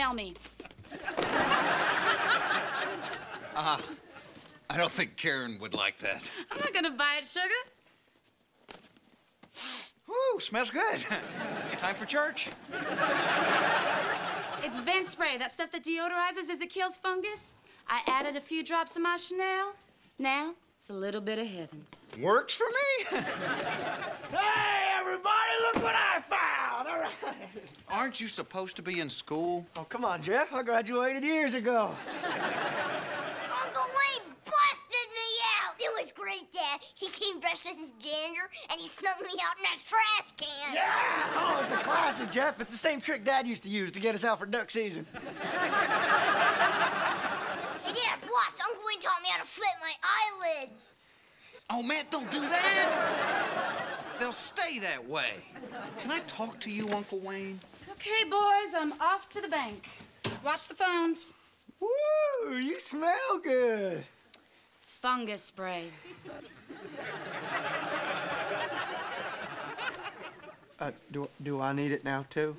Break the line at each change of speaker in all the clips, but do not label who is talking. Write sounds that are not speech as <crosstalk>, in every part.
mail me.
Uh, I don't think Karen would like that.
I'm not gonna buy it, sugar.
Woo, smells good. <laughs> Time for church.
It's vent spray, that stuff that deodorizes as it kills fungus. I added a few drops of my Chanel. Now, it's a little bit of heaven.
Works for me. <laughs>
Hey, everybody, look what I found! All right. <laughs>
Aren't you supposed to be in school?
Oh, come on, Jeff. I graduated years ago. <laughs>
Uncle Wayne busted me out. It was great, Dad. He came dressed as his janitor, and he snuck me out in that trash can.
Yeah! Oh, it's a classic, Jeff. It's the same trick Dad used to use to get us out for duck season. <laughs>
Hey, Dad, watch. Uncle Wayne taught me how to flip my eyelids.
Oh, Matt, don't do that. They'll stay that way. Can I talk to you, Uncle Wayne?
Okay, boys, I'm off to the bank. Watch the phones.
Woo! You smell good.
It's fungus spray.
Uh, do, do I need it now, too?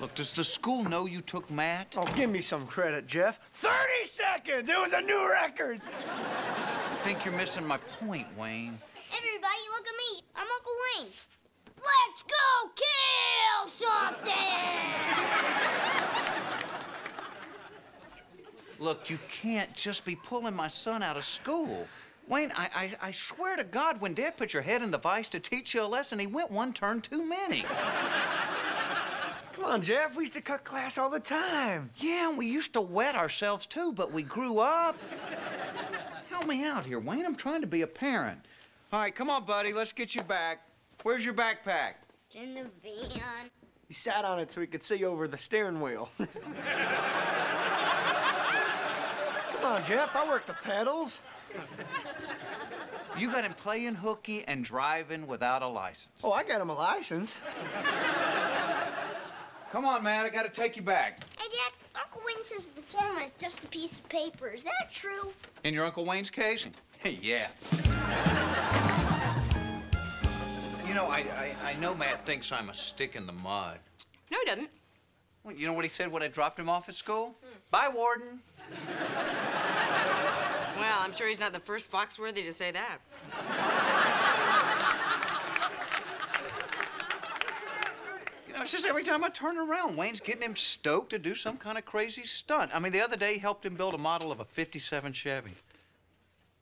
Look, does the school know you took Matt?
Oh, give me some credit, Jeff. 30 seconds! It was a new record!
I think you're missing my point, Wayne.
Everybody, look at me. I'm Uncle Wayne. Let's go kill something!
Look, you can't just be pulling my son out of school. Wayne, I, I, I swear to God, when Dad put your head in the vise to teach you a lesson, he went one turn too many.
Come on, Jeff. We used to cut class all the time.
Yeah, and we used to wet ourselves too, but we grew up. Help me out here, Wayne. I'm trying to be a parent. All right, come on, buddy. Let's get you back. Where's your backpack?
It's in the van.
He sat on it so he could see over the steering wheel. <laughs> Come on, Jeff. I work the pedals.
You got him playing hooky and driving without a license.
Oh, I got him a license.
Come on, Matt. I got to take you back.
Hey, Dad, Uncle Wayne says the diploma is just a piece of paper. Is that true?
In your Uncle Wayne's case? <laughs> yeah. You know, I, I, I know Matt thinks I'm a stick in the mud.
No, he doesn't.
Well, you know what he said when I dropped him off at school? Hmm. Bye, Warden.
Well, I'm sure he's not the first Foxworthy to say that. <laughs>
know, it's just every time I turn around, Wayne's getting him stoked to do some kind of crazy stunt. I mean, the other day he helped him build a model of a 57 Chevy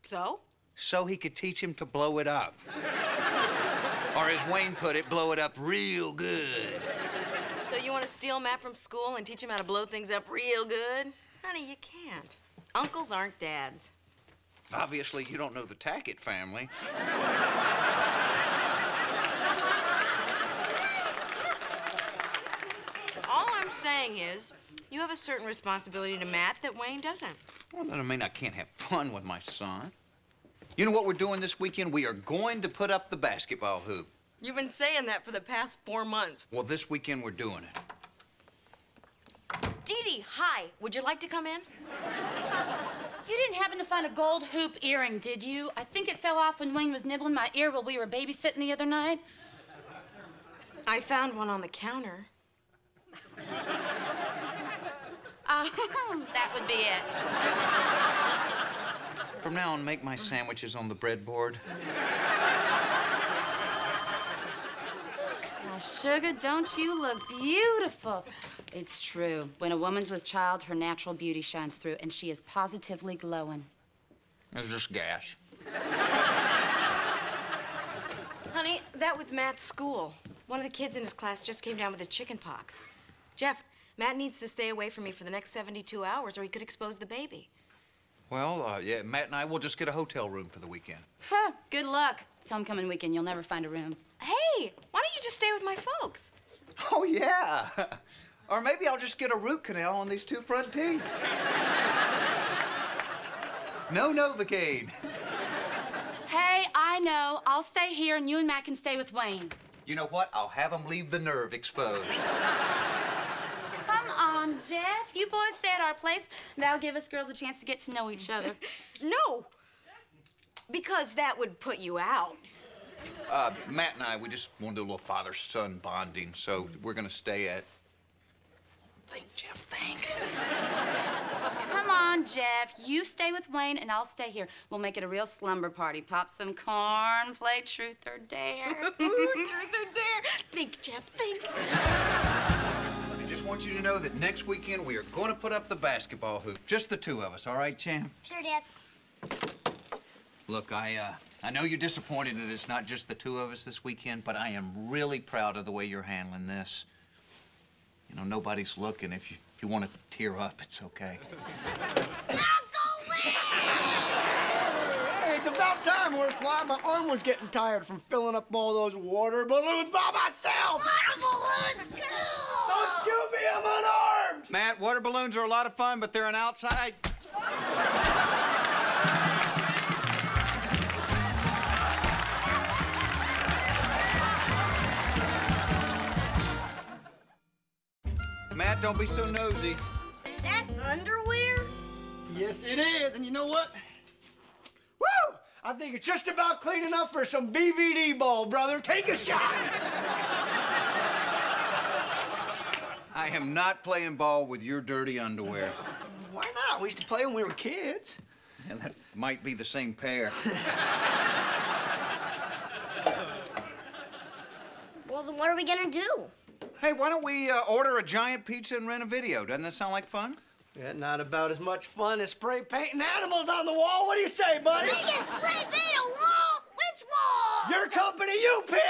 So?
so he could teach him to blow it up. or as Wayne put it, blow it up real good.
So you want to steal Matt from school and teach him how to blow things up real good? Honey, you can't. Uncles aren't dads.
Obviously, you don't know the Tackett family.
All I'm saying is, you have a certain responsibility to Matt that Wayne doesn't.
Well, that doesn't mean I can't have fun with my son. You know what we're doing this weekend? We are going to put up the basketball hoop.
You've been saying that for the past four months.
Well, this weekend we're doing it.
Dee Dee, hi. Would you like to come in?
You didn't happen to find a gold hoop earring, did you? I think it fell off when Wayne was nibbling my ear while we were babysitting the other night.
I found one on the counter.
Oh, that would be it.
From now on, make my sandwiches on the breadboard.
Now, sugar, don't you look beautiful? It's true. When a woman's with child, her natural beauty shines through, and she is positively glowing.
It's just gas.
Honey, that was Matt's school. One of the kids in his class just came down with the chicken pox. Jeff, Matt needs to stay away from me for the next 72 hours or he could expose the baby.
Well, uh, yeah, Matt and I will just get a hotel room for the weekend.
Huh, good luck. It's homecoming weekend. You'll never find a room.
Hey, why don't you just stay with my folks?
Oh, yeah. <laughs> or maybe I'll just get a root canal on these two front teeth. <laughs> no Novocaine. <laughs>
Hey, I know. I'll stay here, and you and Matt can stay with Wayne.
You know what? I'll have them leave the nerve exposed.
Come Jeff. You boys stay at our place. That'll give us girls a chance to get to know each other. <laughs>
No, because that would put you out.
Uh, Matt and I, we just want to do a little father-son bonding, so we're gonna stay at. Think, Jeff. Think.
Come on, Jeff. You stay with Wayne, and I'll stay here. We'll make it a real slumber party. Pop some corn, play truth or dare. <laughs>
Ooh, <laughs> truth or dare. Think, Jeff, think.
I want you to know that next weekend we are going to put up the basketball hoop, just the two of us. All right, champ?
Sure, Dad.
Look, I uh, I know you're disappointed that it's not just the two of us this weekend, but I am really proud of the way you're handling this. You know, nobody's looking. If you if you want to tear up, it's okay.
Uncle Wayne!
Hey, it's about time, Horsefly. My arm was getting tired from filling up all those water balloons by myself.
Water balloons, go!
Don't shoot me, I'm unarmed.
Matt, water balloons are a lot of fun, but they're an outside. Matt, don't be so nosy.
Is that underwear?
Yes, it is. And you know what? Woo! I think it's just about clean enough for some BVD ball, brother. Take a shot.
I am not playing ball with your dirty underwear.
Why not? We used to play when we were kids.
And that might be the same pair.
Well, then what are we gonna do?
Hey, why don't we uh, order a giant pizza and rent a video? Doesn't that sound like fun?
Yeah, not about as much fun as spray painting animals on the wall. What do you say, buddy?
We can spray paint a wall! Which wall?
Your company, you pick.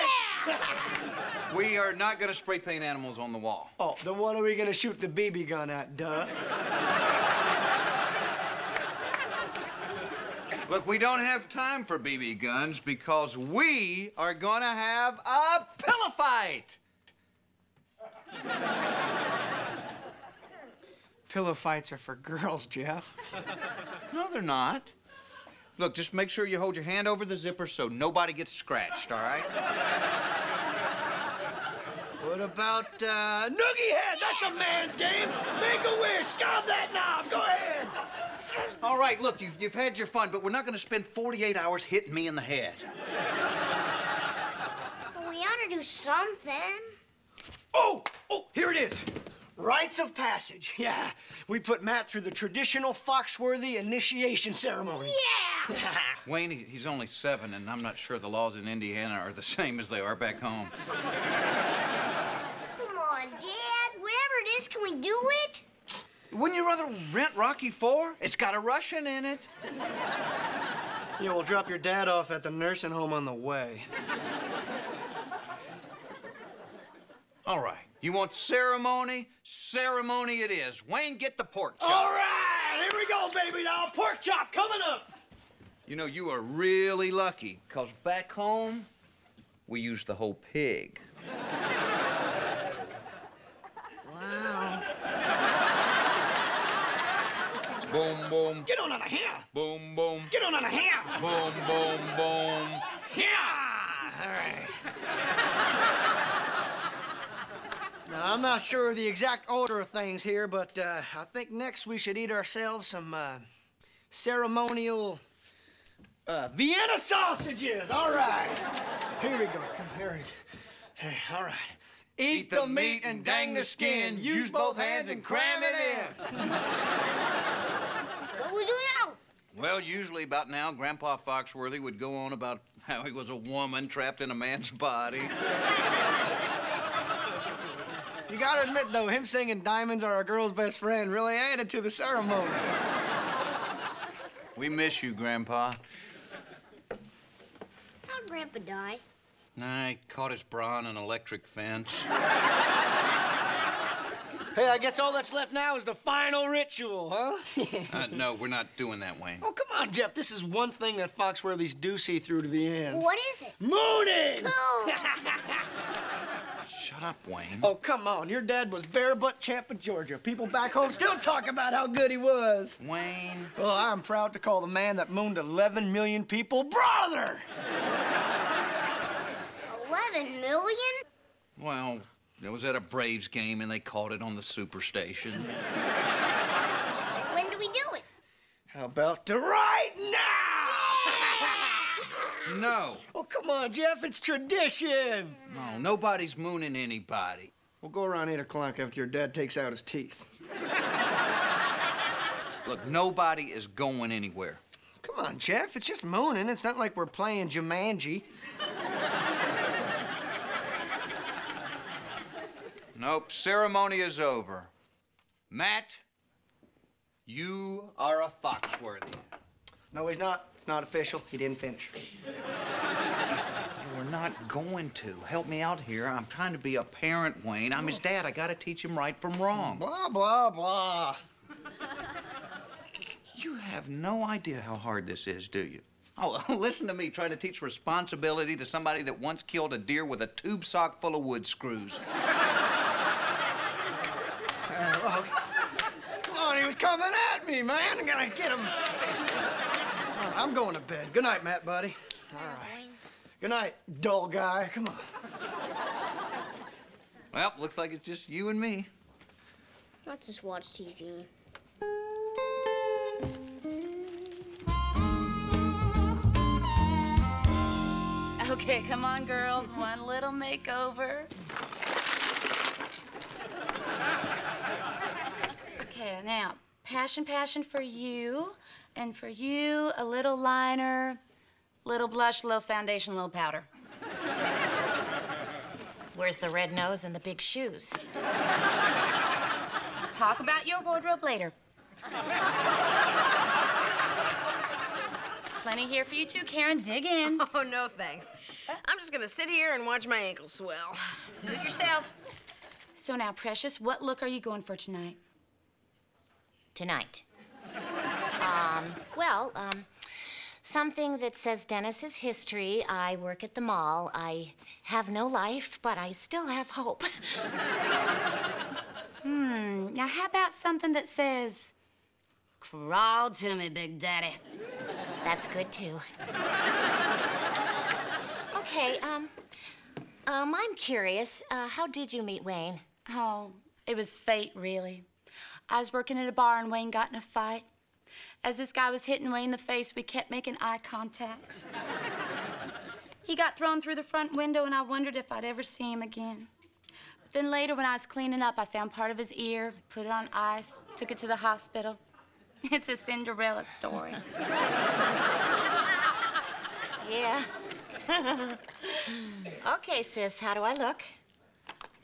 Yeah! <laughs>
We are not going to spray paint animals on the wall.
Oh, then what are we gonna shoot the BB gun at, duh?
Look, we don't have time for BB guns because we are going to have a pillow fight.
Pillow fights are for girls, Jeff.
No, they're not. Look, just make sure you hold your hand over the zipper so nobody gets scratched, all right?
What about uh, Noogie Head? That's a man's game. Make a wish. Scab that knob. Go ahead.
All right, look, you've, you've had your fun, but we're not going to spend 48 hours hitting me in the head.
Well, we ought to do something.
Oh, oh, here it is. Rites of passage. <laughs> Yeah, we put Matt through the traditional Foxworthy initiation ceremony.
Yeah! <laughs>
Wayne, he's only seven, and I'm not sure the laws in Indiana are the same as they are back home.
Come on, Dad. Whatever it is, can we do it?
Wouldn't you rather rent Rocky Four? It's got a Russian in it. <laughs>
Yeah, we'll drop your dad off at the nursing home on the way.
All right. You want ceremony? Ceremony it is. Wayne, get the pork chop.
All right, here we go, baby doll. Pork chop coming up.
You know, you are really lucky, because back home, we use the whole pig. Boom, boom,
Get on out of here.
boom, boom,
Get on out of here.
boom, boom, boom.
Yeah. All right. now, I'm not sure of the exact order of things here, but uh, I think next we should eat ourselves some uh, ceremonial uh, Vienna sausages. All right. Here we go. Come here. Hey, all right. Eat, the meat and dang the skin. Use both hands and cram it in. <laughs>
What we do now?
Well, usually about now, Grandpa Foxworthy would go on about how he was a woman trapped in a man's body.
You gotta admit, though, him singing Diamonds Are a Girl's Best Friend really added to the ceremony.
We miss you, Grandpa.
How'd Grandpa die?
I caught his bra on an electric fence. <laughs>
Hey, I guess all that's left now is the final ritual, huh? <laughs>
Uh, no, we're not doing that, Wayne.
oh, come on, Jeff. This is one thing that Foxworthy's do see through to the end.
What is it?
Mooning!
Cool. <laughs>
Shut up, Wayne.
Oh, come on. Your dad was bare butt champ of Georgia. People back home still talk about how good he was.
Wayne.
Well, I'm proud to call the man that mooned 11 million people brother.
11 million?
Well, it was at a Braves game and they caught it on the superstation.
When do we do it?
How about to right now?
No.
Oh, come on, Jeff, it's tradition.
No, nobody's mooning anybody.
We'll go around 8 o'clock after your dad takes out his teeth.
Look, nobody is going anywhere.
Come on, Jeff, it's just mooning. It's not like we're playing Jumanji.
Nope, ceremony is over. Matt, you are a Foxworthy.
No, he's not. It's not official. He didn't finish.
We're not going to. Help me out here. I'm trying to be a parent, Wayne. I'm his dad. I gotta teach him right from wrong.
Blah, blah, blah.
You have no idea how hard this is, do you? Oh, <laughs> listen to me trying to teach responsibility to somebody that once killed a deer with a tube sock full of wood screws.
Uh, well, come on, he was coming at me, man. I'm gonna get him. Oh, I'm going to bed. Good night, Matt, buddy. All right. Good night, dull guy. Come on.
Well, looks like it's just you and me.
Let's just watch TV.
Okay, come on, girls. One little makeover. Okay, now, passion, passion for you. And for you, a little liner, little blush, little foundation, little powder.
Where's the red nose and the big shoes?
Talk about your wardrobe later. Plenty here for you too, Karen. Dig in. <laughs>
Oh, no thanks. I'm just gonna sit here and watch my ankles swell.
Suit yourself. So now, Precious, what look are you going for tonight?
Tonight. um, well, um, something that says Dennis's history. I work at the mall. I have no life, but I still have hope. <laughs>
Hmm. Now, how about something that says, "Crawl to me, Big Daddy"?
That's good too. okay, um, um, I'm curious. Uh, how did you meet Wayne?
Oh, it was fate, really. I was working at a bar and Wayne got in a fight. As this guy was hitting Wayne in the face, we kept making eye contact. he got thrown through the front window, and I wondered if I'd ever see him again. But then later, when I was cleaning up, I found part of his ear, put it on ice, took it to the hospital. <laughs> It's a Cinderella story. <laughs>
Yeah. <laughs> okay, sis, how do I look?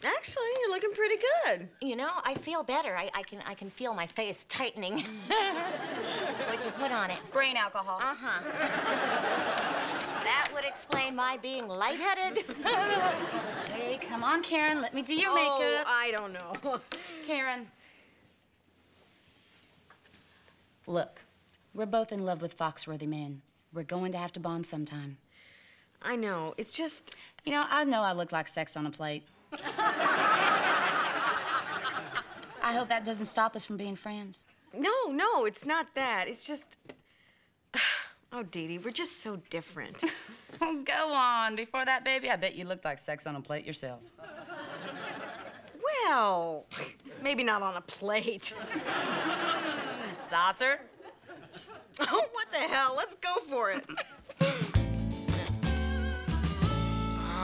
Actually, looking pretty good.
You know, I feel better. I, I can I can feel my face tightening. <laughs> What'd you put on it?
Grain alcohol.
Uh-huh. that would explain my being lightheaded. <laughs>
Hey, come on, Karen. Let me do your
Oh,
makeup.
I don't know. <laughs>
Karen. Look, we're both in love with Foxworthy men. We're going to have to bond sometime.
I know. It's just.
You know, I know I look like sex on a plate. I hope that doesn't stop us from being friends.
No, no, it's not that. It's just. <sighs> Oh, Dee Dee, we're just so different. <laughs>
Go on. Before that, baby, I bet you looked like sex on a plate yourself.
well, maybe not on a plate. <laughs>
Saucer?
Oh, what the hell? Let's go for it. <laughs>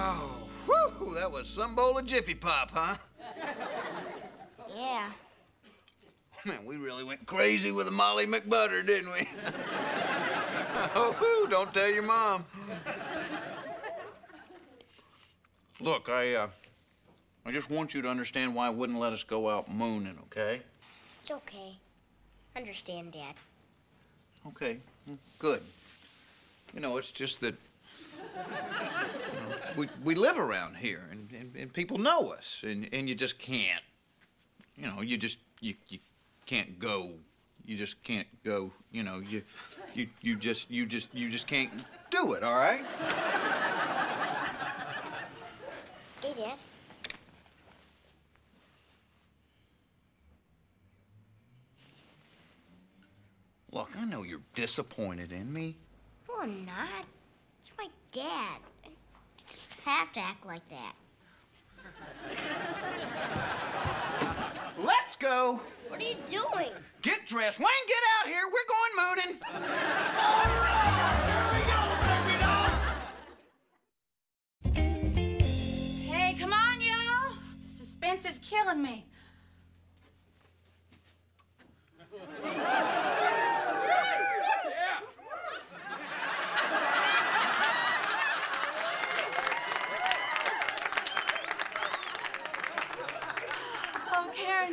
Oh, whew, that was some bowl of Jiffy Pop, huh?
Yeah. <laughs>
Man, we really went crazy with the Molly McButter, didn't we? <laughs> oh, don't tell your mom. Look, I, uh, I just want you to understand why I wouldn't let us go out mooning, okay?
It's okay. Understand, Dad.
Okay, mm, good. You know, it's just that you know, we, we live around here and, and, and people know us, and, and you just can't. You know, you just you, you can't go. You just can't go. You know, you you you just you just you just can't do it. All right?
Hey, Dad.
Look, I know you're disappointed in me.
I'm not. It's my dad. You just have to act like that.
Let's go.
What are you doing?
Get dressed. Wayne, get out here. We're going mooning. All right.
Here we go, baby doll.
Hey, come on, y'all. The suspense is killing me.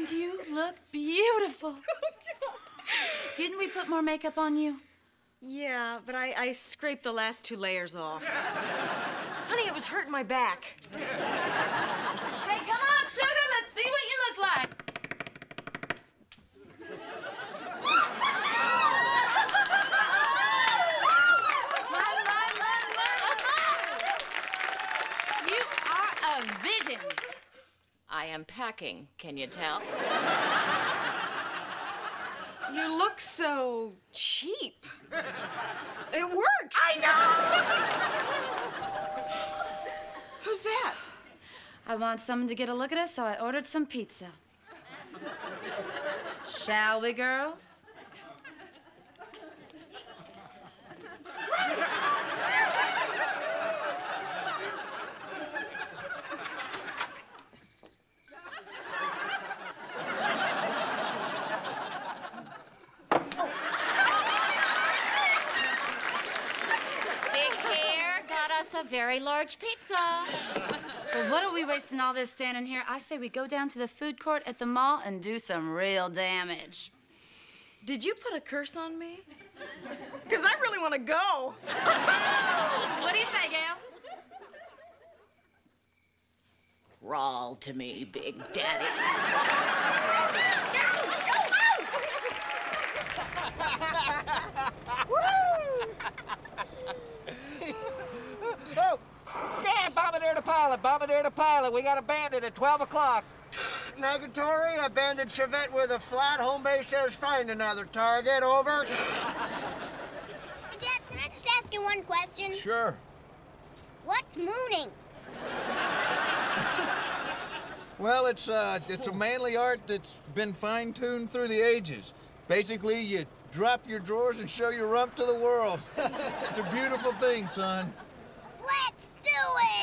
Karen, you look beautiful. <laughs> Oh, Didn't we put more makeup on you?
Yeah, but I, I scraped the last two layers off. <laughs> Honey, it was hurting my back.
Hey, come on, sugar. Let's see what you look like. Run, run, run, run. You are a vision.
I am packing, can you tell?
You look so cheap. It worked. I know. Who's that?
I want someone to get a look at us, so I ordered some pizza. Shall we, girls?
Big Hair got us a very large pizza.
Well, what are we wasting all this standing here? I say we go down to the food court at the mall and do some real damage.
Did you put a curse on me? Because I really want to go.
What do you say, Gail?
Crawl to me, Big Daddy.
Oh, yeah, bombardier the pilot, bombardier the pilot. We got a bandit at 12 o'clock.
Negatory, abandoned Chevette with a flat. Home base says find another target. Over.
Hey, Dad, can I just ask you one question?
Sure.
What's mooning?
Well, it's uh, it's a manly art that's been fine-tuned through the ages. Basically, you drop your drawers and show your rump to the world. <laughs> it's a beautiful thing, son.
Let's do it!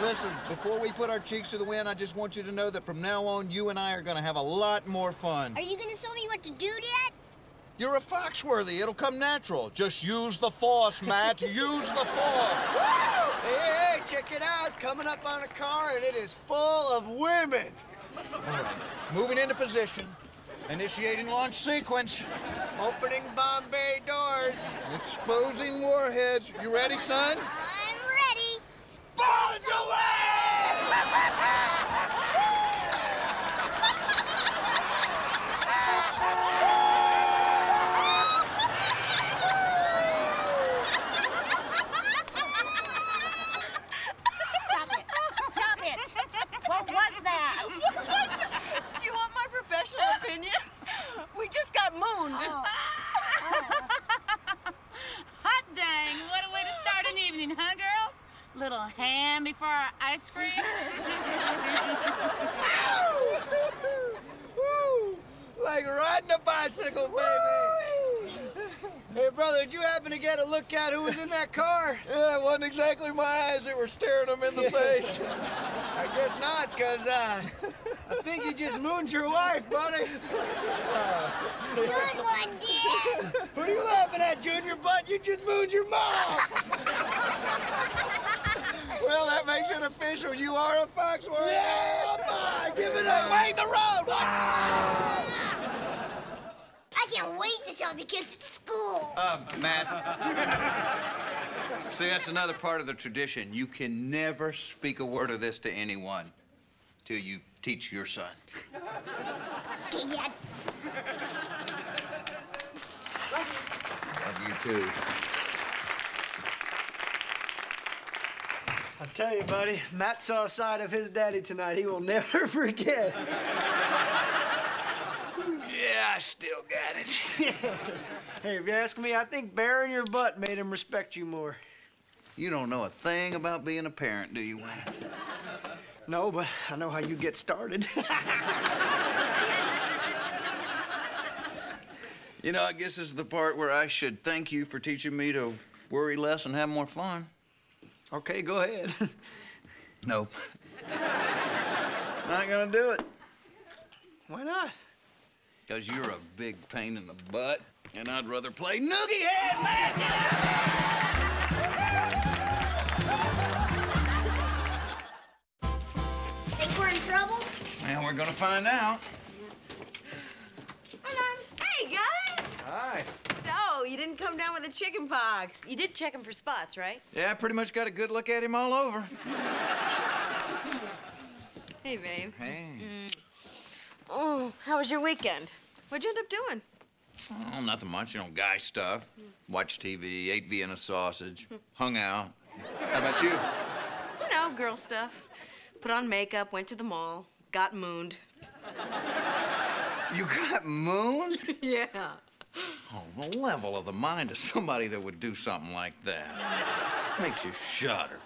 Listen, before we put our cheeks to the wind, I just want you to know that from now on, you and I are gonna have a lot more fun.
Are you gonna show me what to do, Dad?
You're a Foxworthy. It'll come natural. Just use the force, Matt. <laughs> use the force.
Hey, hey, hey, check it out. Coming up on a car, and it is full of women.
Moving into position. Initiating launch sequence.
Opening bomb bay
Exposing warheads. You ready, son?
I'm ready.
Bombs away!
Stop it. Stop it. What was that?
Do you want my professional opinion? We just got mooned.
Hot dang, what a way to start an evening, huh, girls? Little ham before our ice cream.
Woo! Like riding a bicycle, baby.
Hey, brother, did you happen to get a look at who was in that car? <laughs>
Yeah, it wasn't exactly my eyes that were staring them in the face.
I guess not, cause uh, I think you just mooned your wife, buddy.
Good one, Dad. <laughs>
Who are you laughing at, Junior Butt? You just mooned your mom. <laughs>
well, that makes it official. You are a Foxworthy.
Yeah, bye. Give it up.
Wait the road.
I can't wait to show the kids at school.
Um, Matt. See, that's another part of the tradition. You can never speak a word of this to anyone till you teach your son.
Okay, Dad.
Love you too.
I tell you, buddy, Matt saw a side of his daddy tonight he will never <laughs> forget.
Yeah, I still got it. <laughs>
Hey, if you ask me, I think bearing your butt made him respect you more.
You don't know a thing about being a parent, do you, Wayne?
No, but I know how you get started. <laughs>
You know, I guess this is the part where I should thank you for teaching me to worry less and have more fun.
okay, go ahead.
Nope. <laughs> Not gonna do it.
Why not?
Because you're a big pain in the butt, and I'd rather play noogie head, man!
Think we're in trouble?
And we're gonna find out.
Hey, guys!
Hi.
So, you didn't come down with the chicken pox. You did check him for spots, right?
Yeah, I pretty much got a good look at him all over.
Hey, babe.
Hey. Mm.
Oh, how was your weekend? What'd you end up doing?
Oh, nothing much, you know, guy stuff. Watched TV, ate Vienna sausage, hung out. How about you?
You know, girl stuff. Put on makeup, went to the mall, got mooned.
You got mooned? <laughs>
Yeah.
Oh, the level of the mind of somebody that would do something like that. Makes you shudder.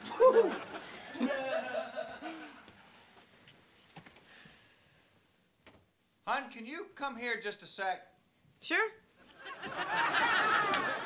Hon, can you come here just a sec?
Sure. <laughs>